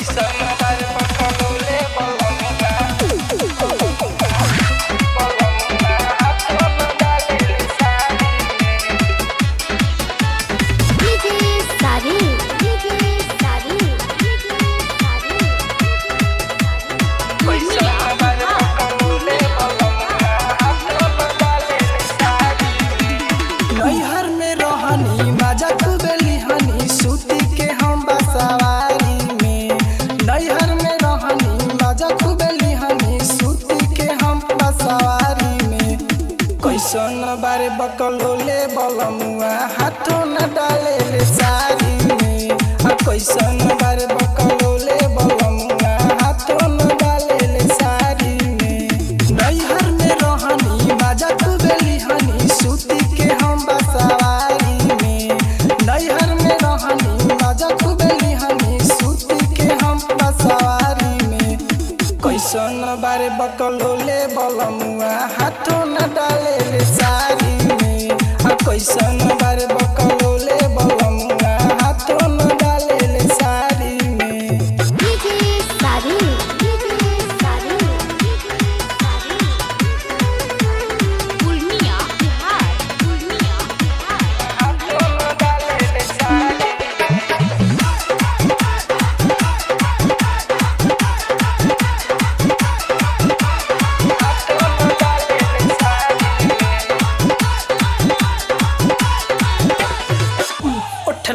Isso é pra caramba. सोनबारे बारे buckle होले बलमुआ हाथों न डाले रे सारी। कैसन बारे बकल सुन बारे बकल होले बलमुआ हाथों न डाले रे में। कोई कैसन बारे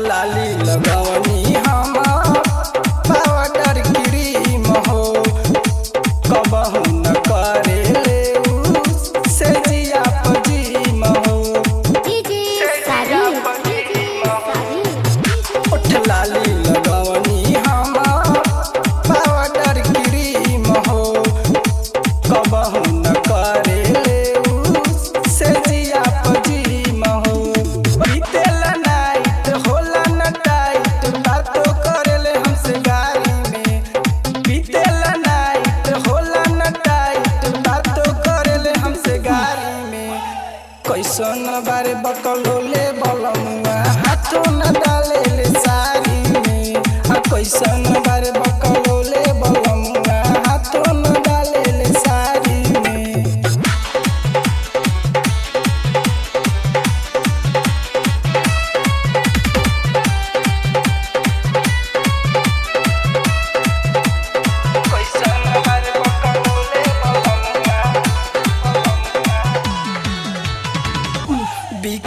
लाली लगावनी हम पाउडर क्रीम हो कबहू कैसन बारे बकलो ले बलमुआ हाथों न डाले सारी में कैसन बारे बकलो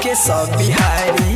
Guess I'll be hiding.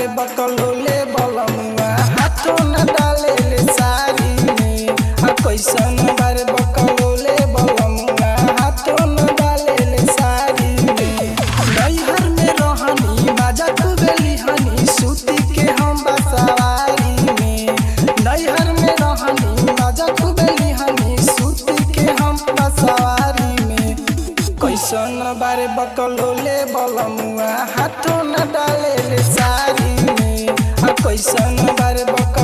रे बतलो ले बलमुआ हाथों न डाले ले सारी में। आ कैसन कैसन बारे बकल बलमुआ हाथों न डाले साड़ी में कैसन बारे बकल